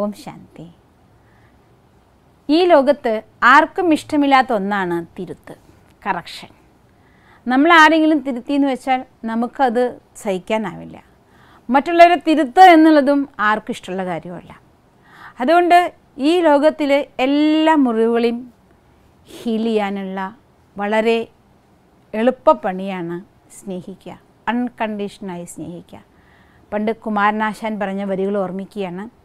ഓം ശാന്തി. ഈ ലോകത്ത് ആർക്കും ഇഷ്ടമില്ലാത്ത ഒന്നാണ് തിരുത്ത് കറക്ഷൻ. നമ്മൾ ആരെങ്കിലും തിരുത്തി എന്ന് വെച്ചാൽ നമുക്കത് സഹിക്കാനാവില്ല. മറ്റുള്ളവരെ തിരുത്തുക എന്നുള്ളതും ആർക്കും ഇഷ്ടമുള്ള കാര്യമല്ല. അതുകൊണ്ട് ഈ ലോകത്തിലെ എല്ലാ മുറിവുകളെയും ഹീൽ ചെയ്യാനുള്ള വളരെ എളുപ്പപ്പണിയാണ് സ്നേഹിക്കുക അൺകണ്ടീഷനായി സ്നേഹിക്കുക. പണ്ട് കുമാരനാശാൻ പറഞ്ഞ വരികൾ ഓർമ്മിക്കുകയാണ്.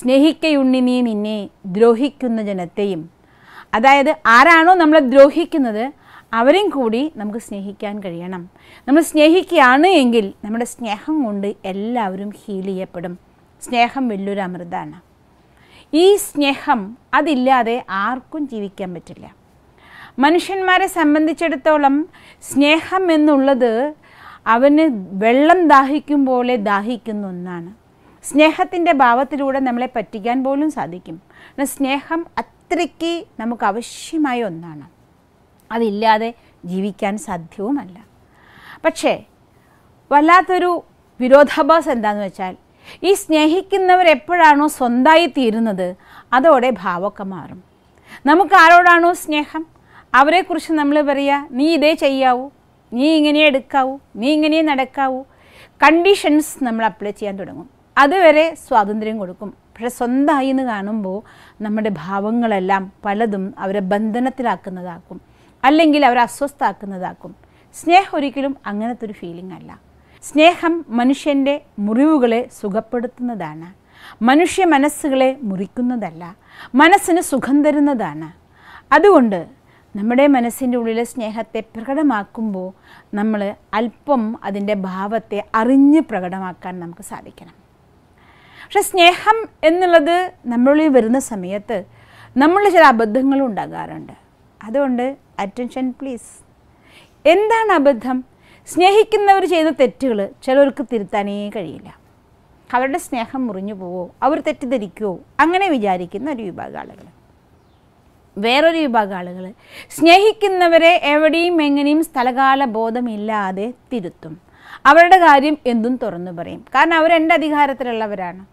സ്നേഹിക്കയുണ്ണി നീ നിന്നെ ദ്രോഹിക്കുന്ന ജനത്തെയും. അതായത് ആരാണോ നമ്മളെ ദ്രോഹിക്കുന്നത് അവരെയും കൂടി നമുക്ക് സ്നേഹിക്കാൻ കഴിയണം. നമ്മൾ സ്നേഹിക്കുകയാണ് എങ്കിൽ നമ്മുടെ സ്നേഹം കൊണ്ട് എല്ലാവരും ഹീൽ ചെയ്യപ്പെടും. സ്നേഹം വലിയൊരു അമൃതാണ്. ഈ സ്നേഹം അതില്ലാതെ ആർക്കും ജീവിക്കാൻ പറ്റില്ല. മനുഷ്യന്മാരെ സംബന്ധിച്ചിടത്തോളം സ്നേഹം എന്നുള്ളത് അവന് വെള്ളം ദാഹിക്കും പോലെ ദാഹിക്കുന്ന ഒന്നാണ്. സ്നേഹത്തിന്റെ ഭാവത്തിലൂടെ നമ്മളെ പറ്റിക്കാൻ പോലും സാധിക്കും. സ്നേഹം അത്രയ്ക്ക് നമുക്ക് ആവശ്യമായ ഒന്നാണ്. അതില്ലാതെ ജീവിക്കാൻ സാധ്യവുമല്ല. പക്ഷേ വല്ലാത്തൊരു വിരോധാഭാസം എന്താണെന്ന് വെച്ചാൽ ഈ സ്നേഹിക്കുന്നവർ എപ്പോഴാണോ സ്വന്തമായി തീരുന്നത് അതോടെ ഭാവമൊക്കെ മാറും. നമുക്ക് ആരോടാണോ സ്നേഹം? അവരെക്കുറിച്ച് നമ്മൾ പറയുക നീ ഇതേ ചെയ്യാവൂ നീ ഇങ്ങനെ എടുക്കാവൂ നീ ഇങ്ങനെ നടക്കാവൂ. കണ്ടീഷൻസ് നമ്മൾ അപ്ലൈ ചെയ്യാൻ തുടങ്ങും. അതുവരെ സ്വാതന്ത്ര്യം കൊടുക്കും. പക്ഷെ സ്വന്തമായി എന്ന് കാണുമ്പോൾ നമ്മുടെ ഭാവങ്ങളെല്ലാം പലതും അവരെ ബന്ധനത്തിലാക്കുന്നതാക്കും. അല്ലെങ്കിൽ അവരെ അസ്വസ്ഥാക്കുന്നതാക്കും സ്നേഹം ഒരിക്കലും അങ്ങനത്തെ ഒരു ഫീലിംഗ് അല്ല. സ്നേഹം മനുഷ്യന്റെ മുറിവുകളെ സുഖപ്പെടുത്തുന്നതാണ്. മനുഷ്യ മനസ്സുകളെ മുറിക്കുന്നതല്ല. മനസ്സിന് സുഖം തരുന്നതാണ്. അതുകൊണ്ട് നമ്മുടെ മനസ്സിന്റെ ഉള്ളിലെ സ്നേഹത്തെ പ്രകടമാക്കുമ്പോൾ നമ്മൾ അല്പം അതിന്റെ ഭാവത്തെ അറിഞ്ഞ് പ്രകടമാക്കാൻ നമുക്ക് സാധിക്കണം. പക്ഷെ സ്നേഹം എന്നുള്ളത് നമ്മളിൽ വരുന്ന സമയത്ത് നമ്മൾ ചില അബദ്ധങ്ങളും ഉണ്ടാകാറുണ്ട്. അതുകൊണ്ട് അറ്റൻഷൻ പ്ലീസ് എന്താണ് അബദ്ധം? സ്നേഹിക്കുന്നവർ ചെയ്യുന്ന തെറ്റുകൾ ചിലർക്ക് തിരുത്താനേ കഴിയില്ല. അവരുടെ സ്നേഹം മുറിഞ്ഞു പോവോ? അവർ തെറ്റിദ്ധരിക്കുമോ അങ്ങനെ വിചാരിക്കുന്ന ഒരു വിഭാഗം ആളുകൾ വേറൊരു വിഭാഗം ആളുകൾ സ്നേഹിക്കുന്നവരെ എവിടെയും എങ്ങനെയും സ്ഥലകാല ബോധമില്ലാതെ തിരുത്തും. അവരുടെ കാര്യം എന്തും തുറന്നു പറയും. കാരണം അവരെന്റെ അധികാരത്തിലുള്ളവരാണ്.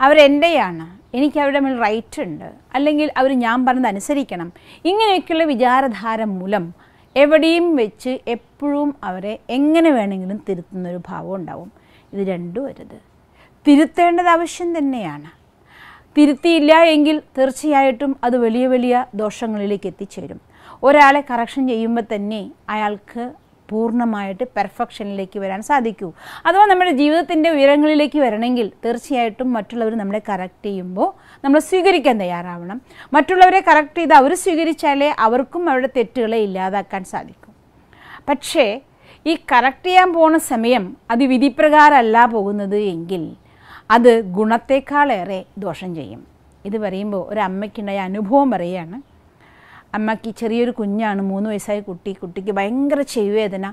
അവരെന്റെയാണ് എനിക്ക് അവരുടെ മേൽ റൈറ്റ് ഉണ്ട്. അല്ലെങ്കിൽ അവർ ഞാൻ പറഞ്ഞത് അനുസരിക്കണം. ഇങ്ങനെയൊക്കെയുള്ള വിചാരധാര മൂലം എവിടെയും വെച്ച് എപ്പോഴും അവരെ എങ്ങനെ വേണമെങ്കിലും തിരുത്തുന്നൊരു ഭാവം ഉണ്ടാവും. ഇത് രണ്ടും വരുത് തിരുത്തേണ്ടത് ആവശ്യം തന്നെയാണ്. തിരുത്തിയില്ല എങ്കിൽ തീർച്ചയായിട്ടും അത് വലിയ വലിയ ദോഷങ്ങളിലേക്ക് എത്തിച്ചേരും. ഒരാളെ കറക്ഷൻ ചെയ്യുമ്പോൾ തന്നെ അയാൾക്ക് പൂർണമായിട്ട് പെർഫെക്ഷനിലേക്ക് വരാൻ സാധിക്കൂ. അഥവാ നമ്മുടെ ജീവിതത്തിന്റെ ഉയരങ്ങളിലേക്ക് വരണമെങ്കിൽ തീർച്ചയായിട്ടും മറ്റുള്ളവർ നമ്മളെ കറക്റ്റ് ചെയ്യുമ്പോൾ നമ്മൾ സ്വീകരിക്കാൻ തയ്യാറാവണം. മറ്റുള്ളവരെ കറക്റ്റ് ചെയ്ത് അവർ സ്വീകരിച്ചാലേ അവർക്കും അവരുടെ തെറ്റുകളെ ഇല്ലാതാക്കാൻ സാധിക്കും. പക്ഷേ ഈ കറക്റ്റ് ചെയ്യാൻ പോണ സമയം അത് വിധിപ്രകാരമല്ല പോകുന്നത് എങ്കിൽ അത് ഗുണത്തേക്കാളേറെ ദോഷം ചെയ്യും. ഇത് പറയുമ്പോൾ ഒരു അമ്മയ്ക്കുണ്ടായ അനുഭവം പറയുകയാണ്. അമ്മയ്ക്ക് ചെറിയൊരു കുഞ്ഞാണ് മൂന്ന് വയസ്സായ കുട്ടി കുട്ടിക്ക് ഭയങ്കര ചെവിവേദന.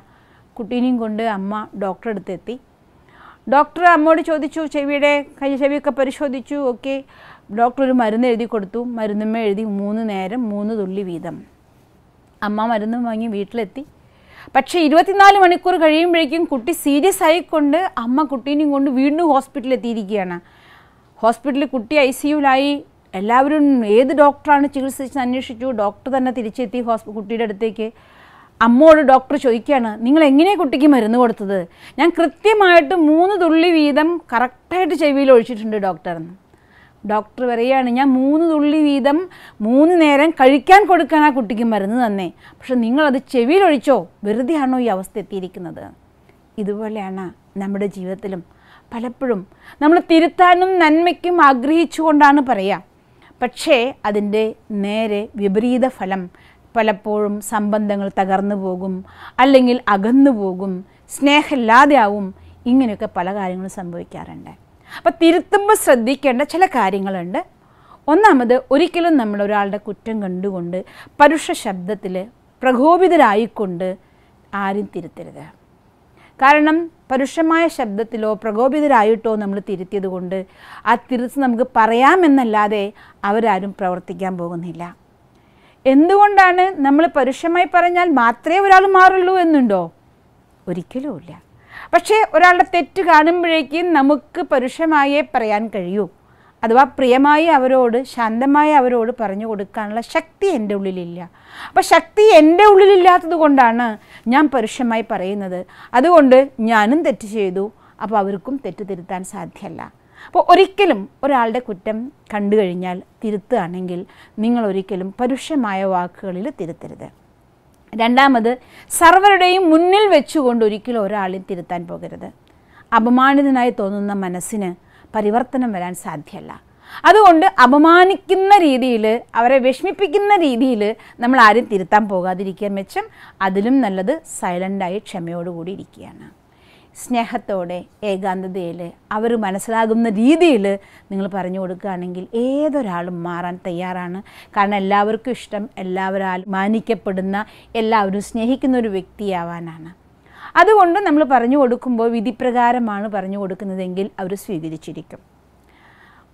കുട്ടീനെയും കൊണ്ട് അമ്മ ഡോക്ടറെ അടുത്തെത്തി ഡോക്ടർ അമ്മയോട് ചോദിച്ചു ചെവിയുടെ കൈ ചെവിയൊക്കെ പരിശോധിച്ചു ഓക്കെ ഡോക്ടർ ഒരു മരുന്ന് എഴുതി കൊടുത്തു. മരുന്നുമ്മ എഴുതി മൂന്ന് നേരം മൂന്ന് തുള്ളി വീതം. അമ്മ മരുന്ന് വാങ്ങി വീട്ടിലെത്തി. പക്ഷേ ഇരുപത്തിനാല് മണിക്കൂർ കഴിയുമ്പോഴേക്കും കുട്ടി സീരിയസ് ആയിക്കൊണ്ട് അമ്മ കുട്ടീനെയും കൊണ്ട് വീണ്ടും ഹോസ്പിറ്റലിൽ എത്തിയിരിക്കുകയാണ്. ഹോസ്പിറ്റലിൽ കുട്ടി ഐ സിയുലായി എല്ലാവരും ഏത് ഡോക്ടറാണ് ചികിത്സിച്ച് അന്വേഷിച്ചു. ഡോക്ടർ തന്നെ തിരിച്ചെത്തി ഹോസ്പി കുട്ടിയുടെ അടുത്തേക്ക്. അമ്മോട് ഡോക്ടർ ചോദിക്കുകയാണ് നിങ്ങൾ എങ്ങനെയാണ് കുട്ടിക്ക് മരുന്ന് കൊടുത്തത്? ഞാൻ കൃത്യമായിട്ട് മൂന്ന് തുള്ളി വീതം കറക്റ്റായിട്ട് ചെവിയിൽ ഒഴിച്ചിട്ടുണ്ട് ഡോക്ടർ എന്ന് ഡോക്ടർ പറയുകയാണ് ഞാൻ മൂന്ന് തുള്ളി വീതം മൂന്ന് നേരം കഴിക്കാൻ കൊടുക്കാൻ ആ കുട്ടിക്ക് മരുന്ന് തന്നേ. പക്ഷെ നിങ്ങളത് ചെവിയിലൊഴിച്ചോ വെറുതെയാണോ ഈ അവസ്ഥ എത്തിയിരിക്കുന്നത്? ഇതുപോലെയാണ് നമ്മുടെ ജീവിതത്തിലും പലപ്പോഴും. നമ്മൾ തിരുത്താനും നന്മയ്ക്കും ആഗ്രഹിച്ചുകൊണ്ടാണ് പറയുക പക്ഷേ അതിന്റെ നേരെ വിപരീത ഫലം പലപ്പോഴും സംബന്ധങ്ങൾ തകർന്നു പോകും അല്ലെങ്കിൽ അകന്നു പോകും സ്നേഹമില്ലാതെ ആവും ഇങ്ങനെയൊക്കെ പല കാര്യങ്ങളും സംഭവിക്കാറുണ്ട്. അപ്പോൾ തിരുത്തുമ്പോൾ ശ്രദ്ധിക്കേണ്ട ചില കാര്യങ്ങളുണ്ട്. ഒന്നാമത് ഒരിക്കലും നമ്മൾ ഒരാളുടെ കുറ്റം കണ്ടുകൊണ്ട് പരുഷ ശബ്ദത്തിൽ പ്രകോപിതരായിക്കൊണ്ട് ആരും തിരുത്തരുത്. കാരണം പരുഷമായ ശബ്ദത്തിലോ പ്രകോപിതരായിട്ടോ നമ്മൾ തിരുത്തിയത് കൊണ്ട് ആ തിരുത്ത് നമുക്ക് പറയാമെന്നല്ലാതെ അവരാരും പ്രവർത്തിക്കാൻ പോകുന്നില്ല. എന്തുകൊണ്ടാണ് നമ്മൾ പരുഷമായി പറഞ്ഞാൽ മാത്രമേ ഒരാൾ മാറുള്ളൂ എന്നുണ്ടോ? ഒരിക്കലുമില്ല. പക്ഷേ ഒരാളുടെ തെറ്റ് കാണുമ്പോഴേക്കും നമുക്ക് പരുഷമായേ പറയാൻ കഴിയൂ. അഥവാ പ്രിയമായി അവരോട് ശാന്തമായി അവരോട് പറഞ്ഞു കൊടുക്കാനുള്ള ശക്തി എന്റെ ഉള്ളിലില്ല. അപ്പോൾ ശക്തി എന്റെ ഉള്ളിലില്ലാത്തത് കൊണ്ടാണ് ഞാൻ പരുഷമായി പറയുന്നത്. അതുകൊണ്ട് ഞാനും തെറ്റ് ചെയ്തു. അപ്പോൾ അവർക്കും തെറ്റ് തിരുത്താൻ സാധ്യമല്ല അപ്പോൾ ഒരിക്കലും ഒരാളുടെ കുറ്റം കണ്ടു കഴിഞ്ഞാൽ തിരുത്തുകയാണെങ്കിൽ നിങ്ങൾ ഒരിക്കലും പരുഷമായ വാക്കുകളിൽ തിരുത്തരുത്. രണ്ടാമത് സർവരുടെയും മുന്നിൽ വെച്ചുകൊണ്ട് ഒരിക്കലും ഒരാളെയും തിരുത്താൻ പോകരുത്. അപമാനിതനായി തോന്നുന്ന മനസ്സിന് പരിവർത്തനം വരാൻ സാധ്യമല്ല അതുകൊണ്ട് അപമാനിക്കുന്ന രീതിയിൽ അവരെ വിഷമിപ്പിക്കുന്ന രീതിയിൽ നമ്മൾ ആരും തിരുത്താൻ പോകാതിരിക്കുക മെച്ചം. അതിലും നല്ലത് സൈലന്റായി ക്ഷമയോടുകൂടി ഇരിക്കുകയാണ്. സ്നേഹത്തോടെ ഏകാന്തതയിൽ അവർ മനസ്സിലാകുന്ന രീതിയിൽ നിങ്ങൾ പറഞ്ഞു കൊടുക്കുകയാണെങ്കിൽ ഏതൊരാളും മാറാൻ തയ്യാറാണ്. കാരണം എല്ലാവർക്കും ഇഷ്ടം എല്ലാവരാലും മാനിക്കപ്പെടുന്ന എല്ലാവരും സ്നേഹിക്കുന്ന ഒരു വ്യക്തിയാവാനാണ്. അതുകൊണ്ട് നമ്മൾ പറഞ്ഞു കൊടുക്കുമ്പോൾ വിധിപ്രകാരമാണ് പറഞ്ഞു കൊടുക്കുന്നതെങ്കിൽ അവർ സ്വീകരിച്ചിരിക്കും.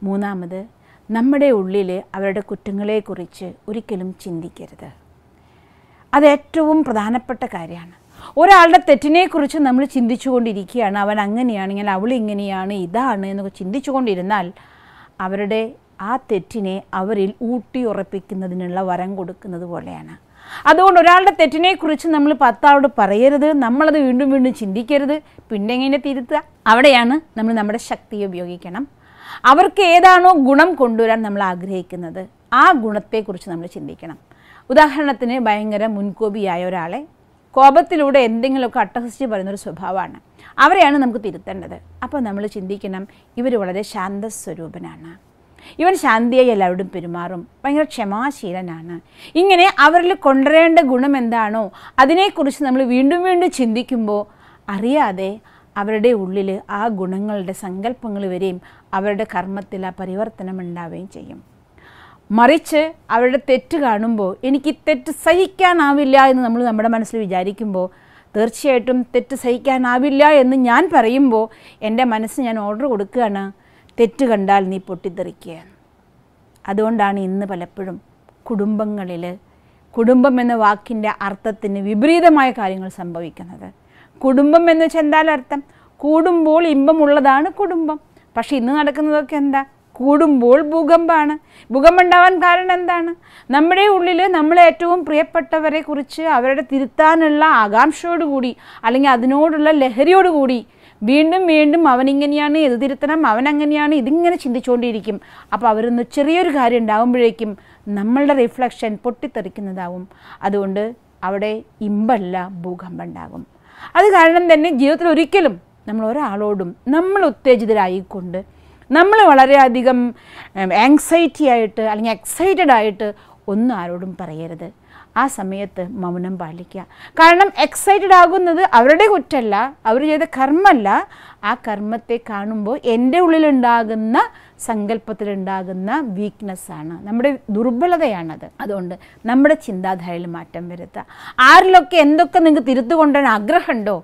മൂന്നാമത് നമ്മുടെ ഉള്ളിൽ അവരുടെ കുറ്റങ്ങളെക്കുറിച്ച് ഒരിക്കലും ചിന്തിക്കരുത്. അത് ഏറ്റവും പ്രധാനപ്പെട്ട കാര്യമാണ്. ഒരാളുടെ തെറ്റിനെക്കുറിച്ച് നമ്മൾ ചിന്തിച്ചുകൊണ്ടിരിക്കുകയാണ്. അവൻ അങ്ങനെയാണെങ്കിൽ അവൾ ഇങ്ങനെയാണ് ഇതാണ് എന്നൊക്കെ ചിന്തിച്ചുകൊണ്ടിരുന്നാൽ അവരുടെ ആ തെറ്റിനെ അവരിൽ ഊട്ടി ഉറപ്പിക്കുന്നതിനുള്ള വരം കൊടുക്കുന്നത് പോലെയാണ്. അതുകൊണ്ട് ഒരാളുടെ തെറ്റിനെക്കുറിച്ച് നമ്മൾ പത്താളോട് പറയരുത് നമ്മളത് വീണ്ടും വീണ്ടും ചിന്തിക്കരുത് പിന്നെ എങ്ങനെ തിരുത്തുക? അവിടെയാണ് നമ്മൾ നമ്മുടെ ശക്തി ഉപയോഗിക്കണം. അവർക്ക് ഏതാണോ ഗുണം കൊണ്ടുവരാൻ നമ്മൾ ആഗ്രഹിക്കുന്നത് ആ ഗുണത്തെക്കുറിച്ച് നമ്മൾ ചിന്തിക്കണം. ഉദാഹരണത്തിന് ഭയങ്കര മുൻകോപിയായ ഒരാളെ കോപത്തിലൂടെ എന്തെങ്കിലുമൊക്കെ അട്ടഹസിച്ച് പറയുന്നൊരു സ്വഭാവമാണ്. അവരെയാണ് നമുക്ക് തിരുത്തേണ്ടത്. അപ്പോൾ നമ്മൾ ചിന്തിക്കണം ഇവർ വളരെ ശാന്തസ്വരൂപനാണ്. ഇവൻ ശാന്തിയായി എല്ലാവരോടും പെരുമാറും. ഭയങ്കര ക്ഷമാശീലനാണ്. ഇങ്ങനെ അവരിൽ കൊണ്ടുവരേണ്ട ഗുണം എന്താണോ അതിനെക്കുറിച്ച് നമ്മൾ വീണ്ടും വീണ്ടും ചിന്തിക്കുമ്പോൾ അറിയാതെ അവരുടെ ഉള്ളിൽ ആ ഗുണങ്ങളുടെ സങ്കല്പങ്ങൾ വരെയും അവരുടെ കർമ്മത്തിൽ ആ പരിവർത്തനം ഉണ്ടാവുകയും ചെയ്യും. മറിച്ച് അവരുടെ തെറ്റ് കാണുമ്പോൾ എനിക്ക് തെറ്റ് സഹിക്കാനാവില്ല എന്ന് നമ്മൾ നമ്മുടെ മനസ്സിൽ വിചാരിക്കുമ്പോൾ തീർച്ചയായിട്ടും തെറ്റ് സഹിക്കാനാവില്ല എന്ന് ഞാൻ പറയുമ്പോൾ എന്റെ മനസ്സ് ഞാൻ ഓർഡർ കൊടുക്കുകയാണ്. തെറ്റ് കണ്ടാൽ നീ പൊട്ടിത്തെറിക്കുക അതുകൊണ്ടാണ് ഇന്ന് പലപ്പോഴും കുടുംബങ്ങളിൽ കുടുംബം എന്ന വാക്കിന്റെ അർത്ഥത്തിന് വിപരീതമായ കാര്യങ്ങൾ സംഭവിക്കുന്നത്. കുടുംബം എന്ന് വെച്ചാൽ എന്താണ് അർത്ഥം? കൂടുമ്പോൾ ഇമ്പമുള്ളതാണ് കുടുംബം. പക്ഷേ ഇന്ന് നടക്കുന്നതൊക്കെ എന്താ? കൂടുമ്പോൾ ഭൂകമ്പമാണ് ഭൂകമ്പം ഉണ്ടാവാൻ കാരണം എന്താണ്? നമ്മുടെ ഉള്ളിൽ നമ്മളെ ഏറ്റവും പ്രിയപ്പെട്ടവരെ കുറിച്ച് അവരുടെ തിരുത്താനുള്ള ആകാംക്ഷയോടുകൂടി അല്ലെങ്കിൽ അതിനോടുള്ള ലഹരിയോടുകൂടി വീണ്ടും വീണ്ടും അവനിങ്ങനെയാണ് ഇത് തിരുത്തണം അവൻ അങ്ങനെയാണ് ഇതിങ്ങനെ ചിന്തിച്ചുകൊണ്ടിരിക്കും. അപ്പോൾ അവരൊന്ന് ചെറിയൊരു കാര്യം ഉണ്ടാകുമ്പോഴേക്കും നമ്മളുടെ റിഫ്ലക്ഷൻ പൊട്ടിത്തെറിക്കുന്നതാവും. അതുകൊണ്ട് അവിടെ ഇമ്പല്ല ഭൂകമ്പം ഉണ്ടാകും അത് കാരണം തന്നെ ജീവിതത്തിൽ ഒരിക്കലും നമ്മൾ ഒരാളോടും നമ്മൾ ഉത്തേജിതരായിക്കൊണ്ട് നമ്മൾ വളരെയധികം ആങ്സൈറ്റി ആയിട്ട് അല്ലെങ്കിൽ എക്സൈറ്റഡ് ആയിട്ട് ഒന്നും ആരോടും പറയരുത്. ആ സമയത്ത് മൗനം പാലിക്കുക. കാരണം എക്സൈറ്റഡ് ആകുന്നത് അവരുടെ കുറ്റമല്ല അവർ ചെയ്ത കർമ്മമല്ല ആ കർമ്മത്തെ കാണുമ്പോൾ എന്റെ ഉള്ളിലുണ്ടാകുന്ന സങ്കല്പത്തിലുണ്ടാകുന്ന വീക്ക്നെസ്സാണ് നമ്മുടെ ദുർബലതയാണത്. അതുകൊണ്ട് നമ്മുടെ ചിന്താധാരയിൽ മാറ്റം വരുത്തുക. ആരിലൊക്കെ എന്തൊക്കെ നിങ്ങൾക്ക് തിരുത്തുകൊണ്ടാണ് ആഗ്രഹമുണ്ടോ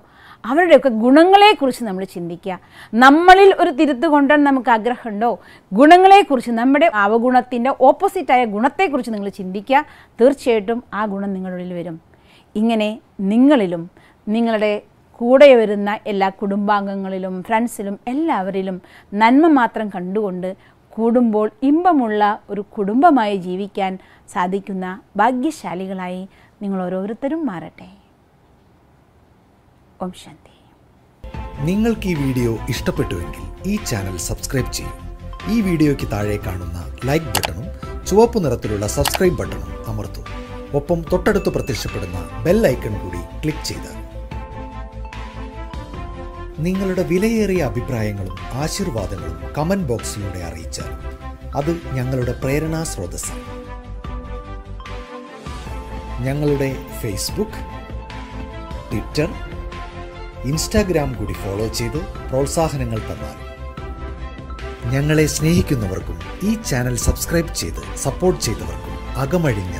അവരുടെയൊക്കെ ഗുണങ്ങളെക്കുറിച്ച് നമ്മൾ ചിന്തിക്കുക. നമ്മളിൽ ഒരു തിരുത്ത് കൊണ്ടുവരാൻ നമുക്ക് ആഗ്രഹമുണ്ടോ? ഗുണങ്ങളെക്കുറിച്ച് നമ്മുടെ അവഗുണത്തിന്റെ ഓപ്പോസിറ്റായ ഗുണത്തെക്കുറിച്ച് നിങ്ങൾ ചിന്തിക്കുക. തീർച്ചയായിട്ടും ആ ഗുണം നിങ്ങളുടെ ഉള്ളിൽ വരും. ഇങ്ങനെ നിങ്ങളിലും നിങ്ങളുടെ കൂടെ വരുന്ന എല്ലാ കുടുംബാംഗങ്ങളിലും ഫ്രണ്ട്സിലും എല്ലാവരിലും നന്മ മാത്രം കണ്ടുകൊണ്ട് കൂടുമ്പോൾ ഇമ്പമുള്ള ഒരു കുടുംബമായി ജീവിക്കാൻ സാധിക്കുന്ന ഭാഗ്യശാലികളായി നിങ്ങൾ ഓരോരുത്തരും മാറട്ടെ. ഓം ശാന്തി. നിങ്ങൾക്ക് ഈ വീഡിയോ ഇഷ്ടപ്പെട്ടുവെങ്കിൽ ഈ ചാനൽ സബ്സ്ക്രൈബ് ചെയ്യും. ഈ വീഡിയോയ്ക്ക് താഴെ കാണുന്ന ലൈക്ക് ബട്ടണും ചുവപ്പ് നിറത്തിലുള്ള സബ്സ്ക്രൈബ് ബട്ടണും അമർത്തും. ഒപ്പം തൊട്ടടുത്ത് പ്രത്യക്ഷപ്പെടുന്ന ബെൽ ഐക്കൺ കൂടി ക്ലിക്ക് ചെയ്താൽ നിങ്ങളുടെ വിലയേറിയ അഭിപ്രായങ്ങളും ആശീർവാദങ്ങളും കമന്റ് ബോക്സിലൂടെ അറിയിച്ചാൽ അത് ഞങ്ങളുടെ പ്രേരണാ സ്രോതസ്സാണ് ഞങ്ങളുടെ ഫേസ്ബുക്ക് ട്വിറ്റർ ഇൻസ്റ്റാഗ്രാം കൂടി ഫോളോ ചെയ്ത് പ്രോത്സാഹനങ്ങൾ തന്നാൽ ഞങ്ങളെ സ്നേഹിക്കുന്നവർക്കും ഈ ചാനൽ സബ്സ്ക്രൈബ് ചെയ്ത് സപ്പോർട്ട് ചെയ്തവർക്കും അകമഴിഞ്ഞ